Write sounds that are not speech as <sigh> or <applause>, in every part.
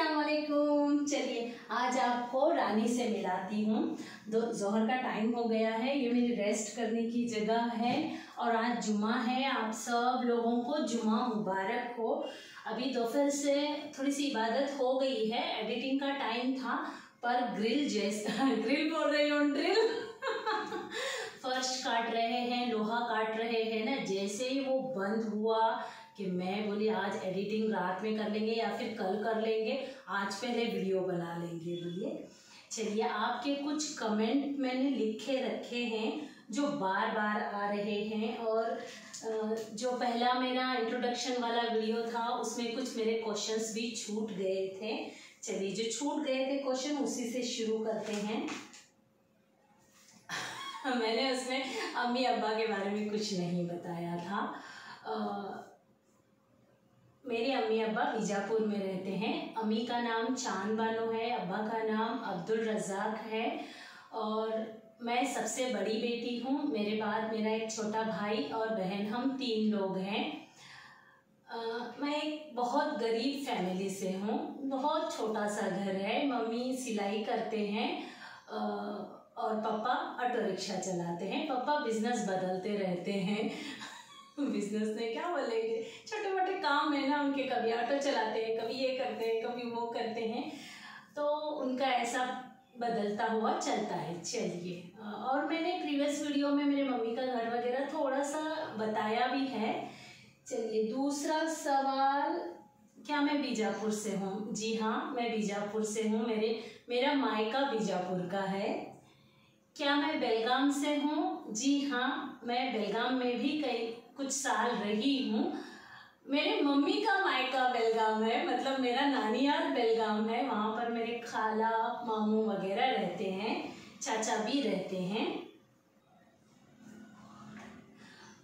अस्सलाम वालेकुम चलिए, आज आपको रानी से मिलाती हूँ। जोहर का टाइम हो गया है। ये मेरी रेस्ट करने की जगह है और आज जुमा है। आप सब लोगों को जुमा मुबारक हो। अभी दोपहर से थोड़ी सी इबादत हो गई है। एडिटिंग का टाइम था, पर ग्रिल जैसा <laughs> ग्रिल बोल रही हूँ ड्रिल फर्श <laughs> काट रहे हैं, लोहा काट रहे हैं ना? जैसे ही वो बंद हुआ कि मैं बोली, आज एडिटिंग रात में कर लेंगे या फिर कल कर लेंगे, आज पहले वीडियो बना लेंगे। बोलिए। चलिए, आपके कुछ कमेंट मैंने लिखे रखे हैं, जो बार बार आ रहे हैं और जो पहला मेरा इंट्रोडक्शन वाला वीडियो था, उसमें कुछ मेरे क्वेश्चंस भी छूट गए थे। चलिए, जो छूट गए थे क्वेश्चन उसी से शुरू करते हैं। <laughs> मैंने उसमें अम्मी अब्बा के बारे में कुछ नहीं बताया था। मेरे अम्मी अब्बा बीजापुर में रहते हैं। अम्मी का नाम चाँद बानो है अब्बा का नाम अब्दुल रज़ाक है और मैं सबसे बड़ी बेटी हूँ। मेरे बाद मेरा एक छोटा भाई और बहन हम तीन लोग हैं। आ, मैं एक बहुत गरीब फैमिली से हूँ। बहुत छोटा सा घर है। मम्मी सिलाई करते हैं और पापा ऑटो रिक्शा चलाते हैं। पापा बिज़नेस बदलते रहते हैं। बिज़नेस में क्या बोलेंगे छोटे मोटे काम है ना, उनके कभी ऑटो चलाते हैं, कभी ये करते हैं, कभी वो करते हैं। तो उनका ऐसा बदलता हुआ चलता है। चलिए, और मैंने प्रीवियस वीडियो में मेरे मम्मी का घर वगैरह थोड़ा सा बताया भी है। चलिए, दूसरा सवाल, क्या मैं बीजापुर से हूँ? जी हाँ मैं बीजापुर से हूँ। मेरे, मेरा मायका बीजापुर का है। क्या मैं बेलगाम से हूँ? जी हाँ मैं बेलगाम में भी कई कुछ साल रही हूँ। मेरे मम्मी का मायका बेलगाम है मतलब मेरा नानी यार बेलगाम है। वहाँ पर मेरे खाला, मामू वगैरह रहते हैं, चाचा भी रहते हैं।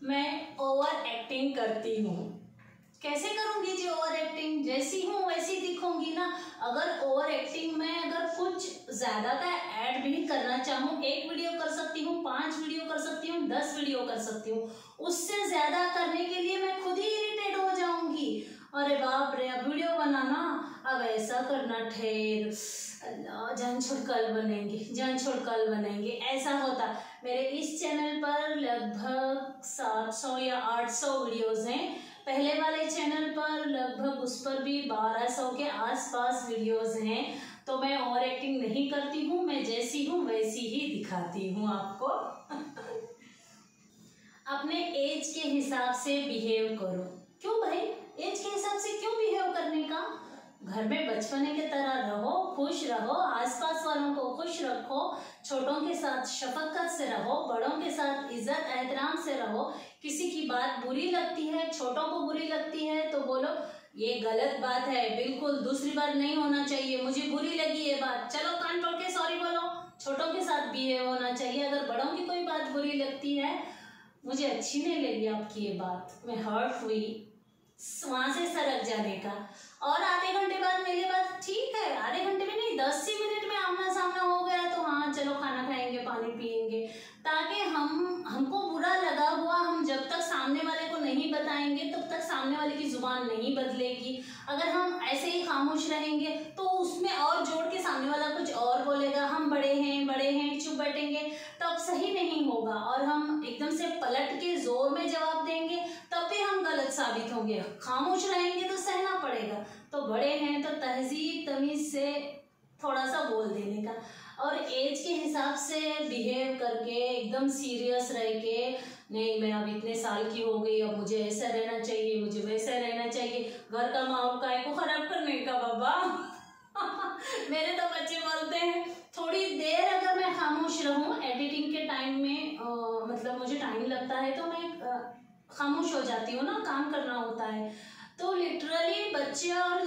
मैं ओवर एक्टिंग करती हूँ। कैसे करूँगी जी ओवर एक्टिंग जैसी हूँ, वैसी दिखूँगी ना। अगर ओवर एक्टिंग में अगर कुछ ज़्यादा का ऐड भी करना चाहूँ, एक वीडियो कर सकती हूँ, पाँच वीडियो कर सकती हूँ, दस वीडियो कर सकती हूँ, उससे ज़्यादा करने के लिए मैं खुद ही इरिटेट हो जाऊँगी। अरे बाप रे, अब वीडियो बनाना। अब ऐसा करना ठेर। जान छोड़ कल बनेंगे, जान छोड़ कल बनेंगे। ऐसा होता। मेरे इस चैनल पर लगभग सात सौ या आठ सौ वीडियोज़ हैं। पहले वाले चैनल पर लगभग उस पर भी बारह सौ के आसपास वीडियोज़ हैं तो मैं और एक्टिंग नहीं करती हूँ, मैं जैसी हूँ, वैसी ही दिखाती हूँ आपको। <laughs> अपने एज के हिसाब से बिहेव करो। क्यों भाई? एज के हिसाब से क्यों बिहेव करने का? घर में बचपने के तरह रहो, खुश रहो, आसपास वालों को खुश रखो, छोटों के साथ शफकत से रहो, बड़ों के साथ इज़्ज़त एहतराम से रहो किसी की बात बुरी लगती है, छोटों को बुरी लगती है तो बोलो, ये गलत बात है, बिल्कुल दूसरी बार नहीं होना चाहिए, मुझे बुरी लगी ये बात। चलो, कान तोड़ के सॉरी बोलो, छोटों के साथ भी ये होना चाहिए, अगर बड़ों की कोई बात बुरी लगती है, मुझे अच्छी नहीं लगी आपकी ये बात, मैं हर्ट हुई। से सरक जाने का। और आधे घंटे बाद मेरे बात ठीक है, आधे घंटे में नहीं, दस ही मिनट में आमना सामना हो गया तो हाँ चलो खाना खाएँगे, पानी पियेंगे ताकि हम, हमको बुरा लगा हुआ हम जब तक सामने वाले को नहीं बताएँगे, तब तक सामने वाले की ज़ुबान नहीं बदलेगी। अगर हम ऐसे ही खामोश रहेंगे तो उसमें और जोड़ के सामने वाला कुछ और बोलेगा, हम बड़े हैं चुप बैठेंगे तब सही नहीं होगा। और हम एकदम से पलट के ज़ोर में जवाब देंगे, तब भी हम गलत साबित होंगे। खामोश रहेंगे तो सहना पड़ेगा। तो बड़े हैं तो तहजीब, तमीज से थोड़ा सा बोल देने का। और एज के हिसाब से बिहेव करके, एकदम सीरियस रह के, नहीं, मैं अब इतने साल की हो गई, अब मुझे ऐसा रहना चाहिए, मुझे वैसा रहना चाहिए। घर का काय को खराब करने का बाबा। <laughs> मेरे तो बच्चे बोलते हैं थोड़ी देर अगर मैं खामोश रहूँ एडिटिंग के टाइम में आ, मतलब मुझे टाइम लगता है तो मैं खामोश हो जाती हूँ ना काम करना होता है। तो लिटरली बच्चे और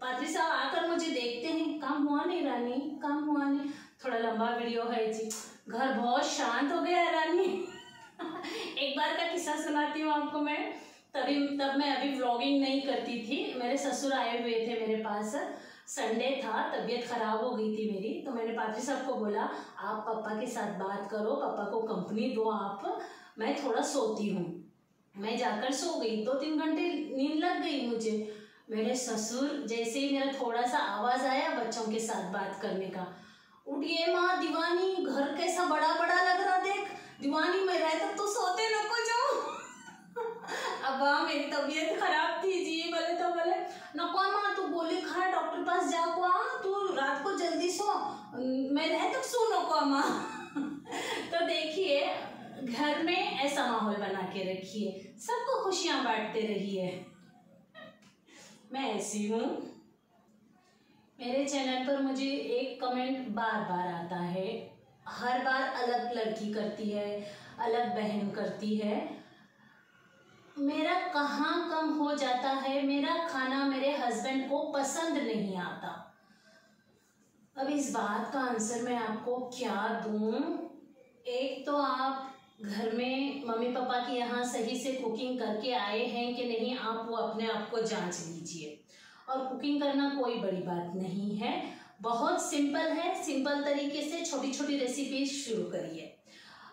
पादरी साहब आकर मुझे देखते हैं काम हुआ नहीं रानी काम हुआ नहीं। थोड़ा लंबा वीडियो है जी। घर बहुत शांत हो गया है रानी। <laughs> एक बार का किस्सा सुनाती हूँ आपको मैं। तभी तब मैं अभी व्लॉगिंग नहीं करती थी। मेरे ससुर आए हुए थे मेरे पास। संडे था, तबीयत खराब हो गई थी मेरी तो मैंने पादरी साहब को बोला, आप पापा के साथ बात करो, पापा को कंपनी दो आप, मैं थोड़ा सोती हूँ। मैं जाकर सो गई, दो तीन घंटे नींद लग गई मुझे। मेरे ससुर जैसे ही मेरा थोड़ा सा आवाज़ आया बच्चों के साथ बात करने का, उठिए माँ, दीवानी, घर कैसा बड़ा बड़ा लग रहा देख, दीवानी, में रहे तो सोते न को जाओ अब हाँ मेरी तबीयत खराब थी जी बोले तो बोले नको माँ, तू गोली खा डॉक्टर पास जा को तू रात को जल्दी सो। मैं रह तक सो नको माँ? <laughs> तो देखिए, घर में ऐसा माहौल बना के रखिए। सबको खुशियाँ बांटते रहिए। मैं ऐसी हूँ। मेरे चैनल पर मुझे एक कमेंट बार बार आता है। हर बार अलग लड़की करती है, अलग बहन करती है। मेरा कहाँ कम हो जाता है? मेरा खाना मेरे हस्बैंड को पसंद नहीं आता। अब इस बात का आंसर मैं आपको क्या दूँ? एक तो आप घर में मम्मी पापा के यहाँ सही से कुकिंग करके आए हैं कि नहीं, आप वो अपने आप को जाँच लीजिए। और कुकिंग करना कोई बड़ी बात नहीं है। बहुत सिंपल है। सिंपल तरीके से छोटी छोटी रेसिपीज़ शुरू करिए।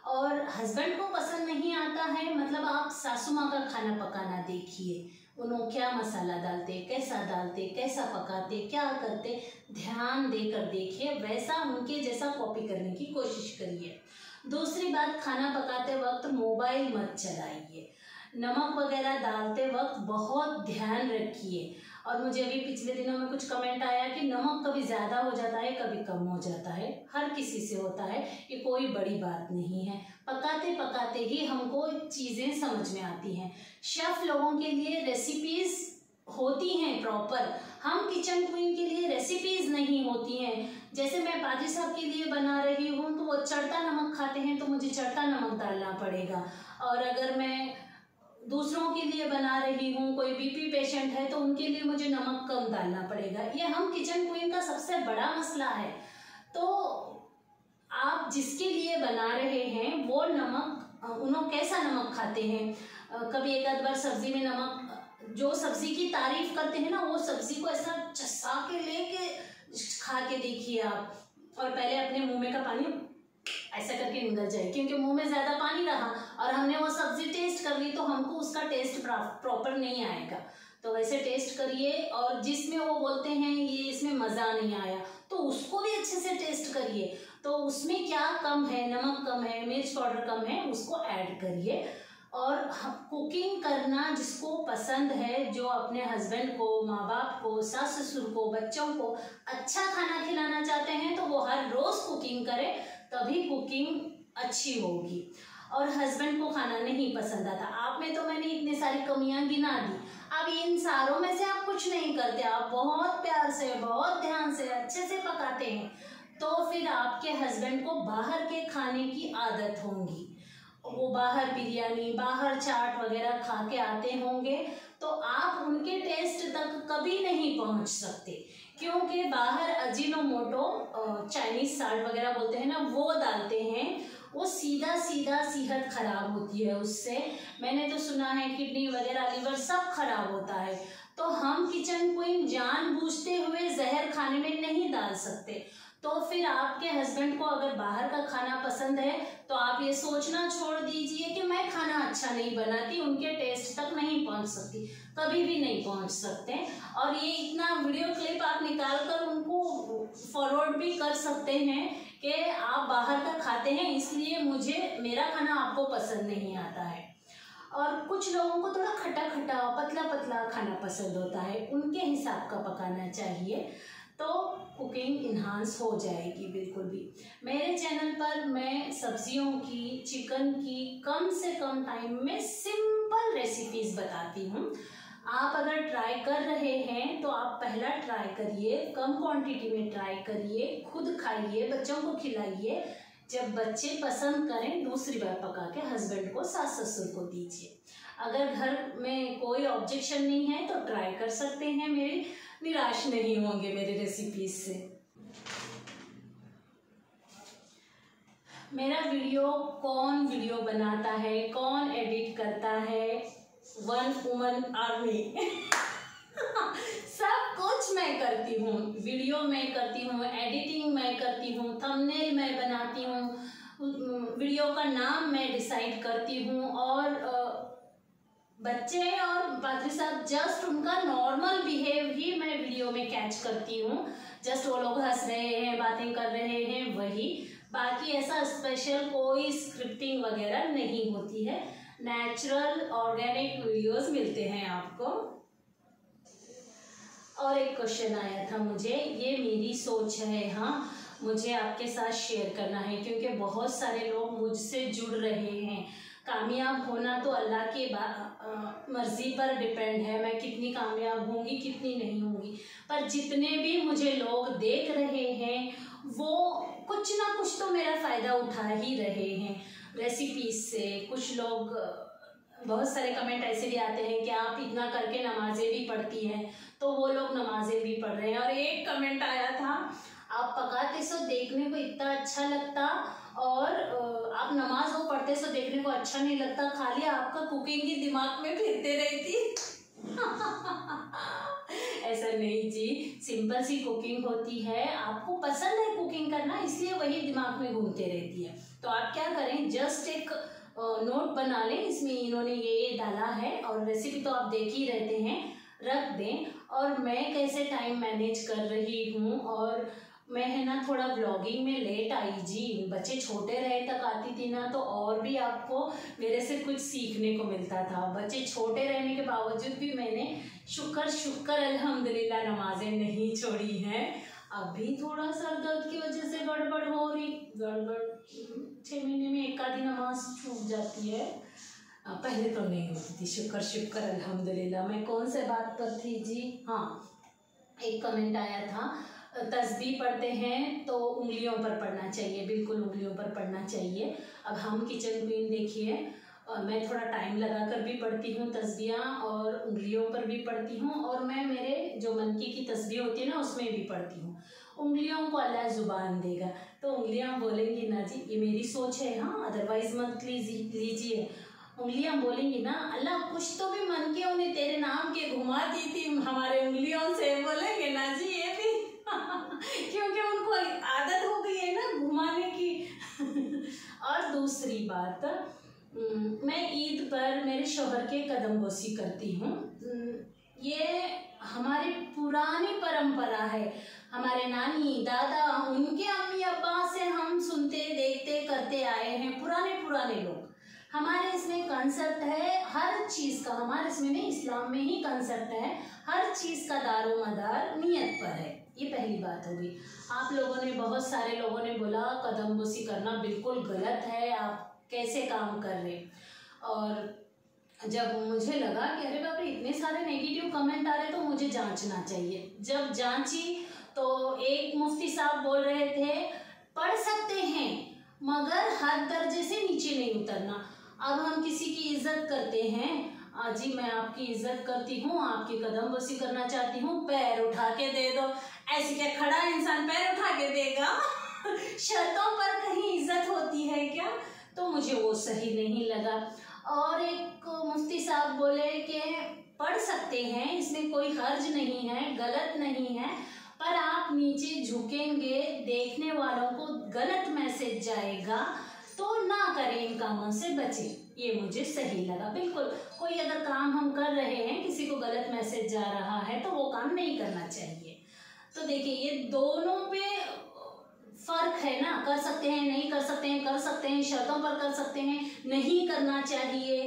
और हस्बैंड को पसंद नहीं आता है मतलब आप सासू माँ का खाना पकाना देखिए। उन्होंने क्या मसाला डालते, कैसा डालते, कैसा पकाते, क्या करते, ध्यान देकर देखिए। वैसा उनके जैसा कॉपी करने की कोशिश करिए। दूसरी बात, खाना पकाते वक्त मोबाइल मत चलाइए। नमक वगैरह डालते वक्त बहुत ध्यान रखिए। और मुझे अभी पिछले दिनों में कुछ कमेंट आया कि नमक कभी ज़्यादा हो जाता है, कभी कम हो जाता है। हर किसी से होता है ये कोई बड़ी बात नहीं है। पकाते पकाते ही हमको चीज़ें समझ में आती हैं। शेफ लोगों के लिए रेसिपीज़ होती हैं प्रॉपर हम किचन क्वीन के लिए रेसिपीज़ नहीं होती हैं। जैसे मैं बाजी साहब के लिए बना रही हूँ तो वो चढ़ता नमक खाते हैं तो मुझे चढ़ता नमक डालना पड़ेगा। और अगर मैं दूसरों के लिए बना रही हूँ, कोई बीपी पेशेंट है तो उनके लिए मुझे नमक कम डालना पड़ेगा। ये हम किचन क्वीन का सबसे बड़ा मसला है। तो आप जिसके लिए बना रहे हैं, वो नमक उन्होंने कैसा नमक खाते हैं? कभी एक आध बार सब्ज़ी में नमक, जो सब्ज़ी की तारीफ़ करते हैं ना, वो सब्ज़ी को ऐसा चसा के लेके खा के देखिए आप। और पहले अपने मुँह में का पानी ऐसा करके निकल जाए। क्योंकि मुँह में ज़्यादा पानी रहा और हमने वो सब्ज़ी टेस्ट कर ली तो हमको उसका टेस्ट प्रॉपर नहीं आएगा। तो वैसे टेस्ट करिए और जिसमें वो बोलते हैं, ये इसमें मज़ा नहीं आया तो उसको भी अच्छे से टेस्ट करिए। तो उसमें क्या कम है? नमक कम है? मिर्च पाउडर कम है? उसको ऐड करिए। और कुकिंग करना जिसको पसंद है, जो अपने हस्बैंड को माँ बाप को सास ससुर को, बच्चों को अच्छा खाना खिलाना चाहते हैं तो वो हर रोज़ कुकिंग करे। तभी कुकिंग अच्छी होगी। और हस्बैंड को खाना नहीं पसंद आता। आप में तो मैंने इतनी सारी कमियाँ गिना दी। अब इन सारों में से आप कुछ नहीं करते। आप बहुत प्यार से, बहुत ध्यान से, अच्छे से पकाते हैं। तो फिर आपके हस्बैंड को बाहर के खाने की आदत होंगी। वो बाहर बिरयानी, बाहर चाट वगैरह खा के आते होंगे। तो आप उनके टेस्ट तक कभी नहीं पहुँच सकते। क्योंकि बाहर अजीनो मोटो चाइनीज़ साल्ट वगैरह बोलते हैं ना, वो डालते हैं। वो सीधा सीधा सेहत खराब होती है उससे। मैंने तो सुना है किडनी वगैरह, लीवर सब खराब होता है। तो हम किचन क्वीन जान बूझते हुए जहर खाने में नहीं डाल सकते। तो फिर आपके हस्बैंड को अगर बाहर का खाना पसंद है तो आप ये सोचना छोड़ दीजिए कि मैं खाना अच्छा नहीं बनाती, उनके टेस्ट तक नहीं पहुँच सकती। कभी भी नहीं पहुँच सकते। और ये इतना वीडियो क्लिप आप निकाल कर उनको फॉरवर्ड भी कर सकते हैं कि आप बाहर का खाते हैं, इसलिए मुझे, मेरा खाना आपको पसंद नहीं आता है। और कुछ लोगों को थोड़ा खट्टा खट्टा पतला पतला खाना पसंद होता है, उनके हिसाब का पकाना चाहिए। तो कुकिंग इन्हांस हो जाएगी बिल्कुल भी। मेरे चैनल पर मैं सब्जियों की चिकन की कम से कम टाइम में सिंपल रेसिपीज़ बताती हूँ। आप अगर ट्राई कर रहे हैं तो आप पहला ट्राई करिए, कम क्वांटिटी में ट्राई करिए, खुद खाइए, बच्चों को खिलाइए। जब बच्चे पसंद करें, दूसरी बार पका के हस्बैंड को सास ससुर को दीजिए। अगर घर में कोई ऑब्जेक्शन नहीं है तो ट्राई कर सकते हैं मेरी। निराश नहीं होंगे मेरे रेसिपीज़ से। मेरा वीडियो कौन वीडियो बनाता है, कौन एडिट करता है? वन वुमन आर्मी सब कुछ मैं करती हूँ। वीडियो मैं करती हूँ एडिटिंग मैं करती हूँ थंबनेल मैं बनाती हूँ, वीडियो का नाम मैं डिसाइड करती हूँ और बच्चे और पादरी साहब जस्ट उनका नॉर्मल बिहेव ही मैं वीडियो में कैच करती हूँ। जस्ट वो लोग हंस रहे हैं, बातें कर रहे हैं, वही। बाकी ऐसा स्पेशल कोई स्क्रिप्टिंग वगैरह नहीं होती है। नेचुरल ऑर्गेनिक वीडियोस मिलते हैं आपको। और एक क्वेश्चन आया था मुझे, ये मेरी सोच है हाँ मुझे आपके साथ शेयर करना है, क्योंकि बहुत सारे लोग मुझसे जुड़ रहे हैं। कामयाब होना तो अल्लाह की मर्ज़ी पर डिपेंड है, मैं कितनी कामयाब होंगी, कितनी नहीं होंगी। पर जितने भी मुझे लोग देख रहे हैं, वो कुछ ना कुछ तो मेरा फ़ायदा उठा ही रहे हैं। रेसिपीज़ से कुछ लोग, बहुत सारे कमेंट ऐसे भी आते हैं कि आप इतना करके नमाजें भी पढ़ती हैं तो वो लोग नमाजें भी पढ़ रहे हैं। और एक कमेंट आया था, आप पकाते सो देखने को इतना अच्छा लगता और आप नमाज़ वो पढ़ते सो देखने को अच्छा नहीं लगता, खाली आपका कुकिंग ही दिमाग में फिरते रहती। <laughs> ऐसा नहीं जी। सिंपल सी कुकिंग होती है। आपको पसंद है कुकिंग करना, इसलिए वही दिमाग में घूमते रहती है। तो आप क्या करें जस्ट एक नोट बना लें, इसमें इन्होंने ये डाला है और रेसिपी तो आप देख ही रहते हैं, रख दें। और मैं कैसे टाइम मैनेज कर रही हूँ और मैं है ना थोड़ा ब्लॉगिंग में लेट आई जी। बच्चे छोटे रहे तक आती थी ना तो और भी आपको मेरे से कुछ सीखने को मिलता था। बच्चे छोटे रहने के बावजूद भी मैंने शुक्र शुक्र, अल्हम्दुलिल्लाह नमाजें नहीं छोड़ी हैं। अभी थोड़ा सर दर्द की वजह से गड़बड़ हो रही। गड़बड़ छः महीने में एक आधी नमाज़ छूट जाती है। पहले तो नहीं होती थी। शुक्र शुक्र, अल्हम्दुलिल्लाह। मैं कौन से बात पर थी जी? हाँ एक कमेंट आया था। तस्बी पढ़ते हैं तो उंगलियों पर पढ़ना चाहिए, बिल्कुल उंगलियों पर पढ़ना चाहिए। अब हम किचन क्वीन देखिए मैं थोड़ा टाइम लगा कर भी पढ़ती हूँ तस्बियाँ और उंगलियों पर भी पढ़ती हूँ और मैं मेरे जो मनकी की तस्वीर होती है ना, उसमें भी पढ़ती हूँ। उंगलियों को अल्लाह ज़ुबान देगा। तो उंगलियाँ बोलेंगी, ना जी, ये मेरी सोच है हाँ अदरवाइज़ मत लीजिए। उंगलियाँ बोलेंगी, ना, अल्लाह कुछ तो भी मन के उन्हें तेरे नाम के घुमा दी थी हमारे उंगलियों से। बोलेंगे, ना जी, ये क्योंकि उनको आदत हो गई है ना घुमाने की। और दूसरी बात मैं ईद पर मेरे शोहर के कदम बोसी करती हूँ। ये हमारी पुरानी परंपरा है। हमारे नानी, दादा, उनके अम्मी अब्बा से हम सुनते, देखते, करते आए हैं, पुराने पुराने लोग। हमारे इसमें कंसेप्ट है, हर चीज़ का, हमारे इसमें नहीं, इस्लाम में ही कंसेप्ट है। हर चीज़ का दारो मदार नियत पर है। ये पहली बात हो गई आप लोगों ने, बहुत सारे लोगों ने बोला कदम बोसी करना बिल्कुल गलत है, आप कैसे काम कर रहे और जब मुझे लगा कि अरे बाप रे, इतने सारे नेगेटिव कमेंट आ रहे तो मुझे जांचना चाहिए। जब जांची तो एक मुफ्ती साहब बोल रहे थे, पढ़ सकते हैं, मगर हर दर्जे से नीचे नहीं उतरना। अब हम किसी की इज़्ज़त करते हैं जी मैं आपकी इज़्ज़त करती हूँ, आपकी कदम बसी करना चाहती हूँ, पैर उठा के दे दो। ऐसे क्या खड़ा इंसान पैर उठा के देगा? <laughs> शर्तों पर कहीं इज़्ज़त होती है क्या? तो मुझे वो सही नहीं लगा। और एक मुफ्ती साहब बोले कि, पढ़ सकते हैं, इसमें कोई हर्ज नहीं है, गलत नहीं है, पर आप नीचे झुकेंगे, देखने वालों को गलत मैसेज जाएगा तो ना करें इन कामों से बचें। ये मुझे सही लगा। बिल्कुल, कोई अगर काम हम कर रहे हैं, किसी को गलत मैसेज जा रहा है तो वो काम नहीं करना चाहिए। तो देखिए, ये दोनों पे फ़र्क है ना? कर सकते हैं, नहीं कर सकते हैं, कर सकते हैं, शर्तों पर कर सकते हैं, नहीं करना चाहिए।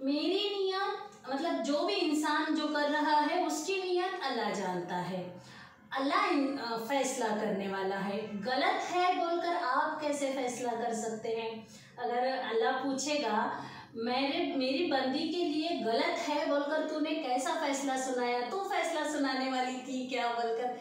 मेरी नियत मतलब जो भी इंसान जो कर रहा है, उसकी नियत अल्लाह जानता है। अल्लाह फैसला करने वाला है। गलत है बोलकर आप कैसे फैसला कर सकते हैं? अगर अल्लाह पूछेगा, मेरे, मेरी बंदी के लिए गलत है बोलकर तूने कैसा फैसला सुनाया? तू फैसला सुनाने वाली थी क्या बोलकर?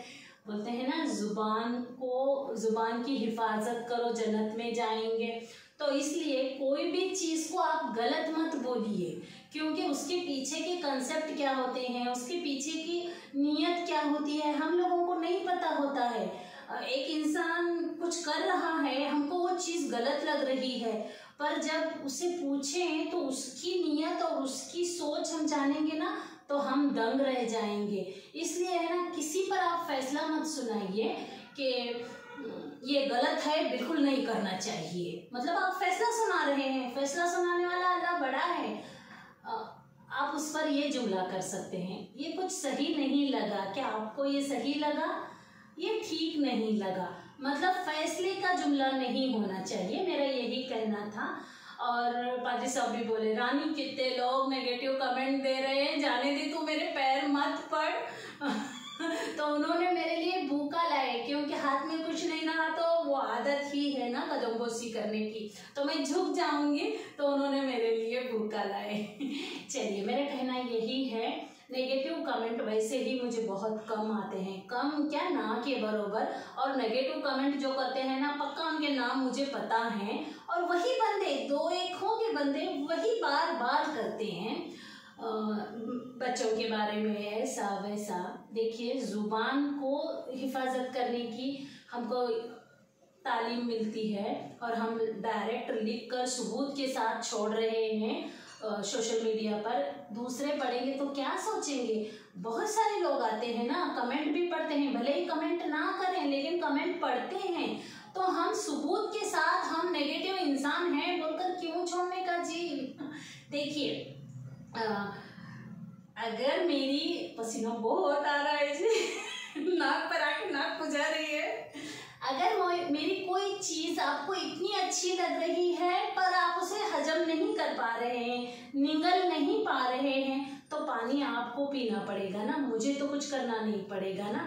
बोलते हैं ना, ज़ुबान को, ज़ुबान की हिफाजत करो, जन्नत में जाएँगे। तो इसलिए कोई भी चीज़ को आप गलत मत बोलिए, क्योंकि उसके पीछे के कंसेप्ट क्या होते हैं? उसके पीछे की नीयत क्या होती है? हम लोगों को नहीं पता होता है। एक इंसान कुछ कर रहा है, हमको वो चीज़ गलत लग रही है। पर जब उसे पूछें तो उसकी नीयत और उसकी सोच हम जानेंगे ना तो हम दंग रह जाएँगे। इसलिए है ना, किसी पर आप फैसला मत सुनाइए कि ये गलत है, बिल्कुल नहीं करना चाहिए। मतलब आप फैसला सुना रहे हैं, फैसला सुनाने वाला अल्लाह बड़ा है। आप उस पर ये जुमला कर सकते हैं, ये कुछ सही नहीं लगा। क्या आपको ये सही लगा? ये ठीक नहीं लगा। मतलब फैसले का जुमला नहीं होना चाहिए, मेरा यही कहना था। और पाजी साहब भी बोले, रानी, कितने लोग नेगेटिव कमेंट दे रहे हैं, जाने दे तू मेरे पैर मत पड़। <laughs> तो उन्होंने मेरे लिए भूखा लाए, क्योंकि हाथ में कुछ नहीं रहा तो वो आदत ही है ना कदम बोसी करने की। तो मैं झुक जाऊँगी तो उन्होंने मेरे लिए भूखा लाए। <laughs> चलिए, मेरा कहना यही है नेगेटिव कमेंट वैसे ही मुझे बहुत कम आते हैं। कम क्या? ना के बरोबर। और नेगेटिव कमेंट जो करते हैं ना, पक्का उनके नाम मुझे पता है। और वही बंदे, दो एक हो के बंदे, वही बार बार करते हैं। बच्चों के बारे में ऐसा वैसा। देखिए, ज़ुबान को हिफाजत करने की हमको तालीम मिलती है और हम डायरेक्ट लिख कर सबूत के साथ छोड़ रहे हैं। सोशल मीडिया पर। दूसरे पढ़ेंगे तो क्या सोचेंगे? बहुत सारे लोग आते हैं ना कमेंट भी पढ़ते हैं, भले ही कमेंट ना करें, लेकिन कमेंट पढ़ते हैं। तो हम सबूत के साथ हम नेगेटिव इंसान हैं, बोलकर क्यों छोड़ने का जी? देखिए अगर मेरी पसीना बहुत आ रहा है जी, <laughs> नाक पर आके नाक खुजा रही है। अगर मेरी कोई चीज़ आपको इतनी अच्छी लग रही है पर पा रहे हैं तो पानी आपको पीना पड़ेगा ना। मुझे तो कुछ करना नहीं पड़ेगा ना।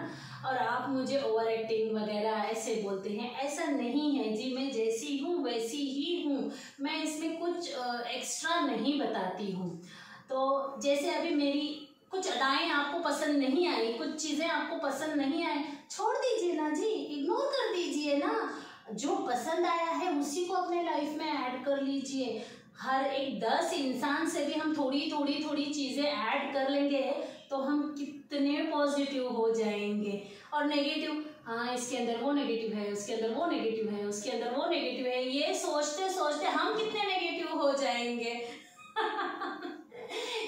और आप मुझे ओवर एक्टिंग वगैरह ऐसे बोलते हैं। ऐसा नहीं है जी, मैं जैसी हूँ, वैसी ही हूँ। मैं इसमें कुछ एक्स्ट्रा नहीं बताती हूँ। तो जैसे अभी मेरी कुछ अदाएँ आपको पसंद नहीं आई, कुछ चीज़ें आपको पसंद नहीं आई छोड़ दीजिए ना जी इग्नोर कर दीजिए ना। जो पसंद आया है उसी को अपने लाइफ में ऐड कर लीजिए। हर एक दस इंसान से भी थोड़ी थोड़ी थोड़ी चीज़ें ऐड कर लेंगे तो हम कितने पॉजिटिव हो जाएँगे। और नेगेटिव हाँ इसके अंदर वो नेगेटिव है, उसके अंदर वो नेगेटिव है, उसके अंदर वो नेगेटिव है। ये सोचते सोचते हम कितने नेगेटिव हो जाएँगे। <laughs>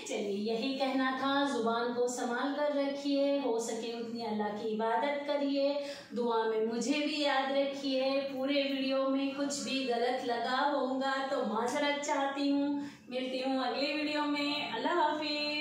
चलिए, यही कहना था। ज़ुबान को संभाल कर रखिए। हो सके उतनी अल्लाह की इबादत करिए। दुआ में मुझे भी याद रखिए। पूरे वीडियो में कुछ भी गलत लगा होगा तो माजरत चाहती हूँ। मिलती हूँ अगले वीडियो में। अल्लाह हाफिज़।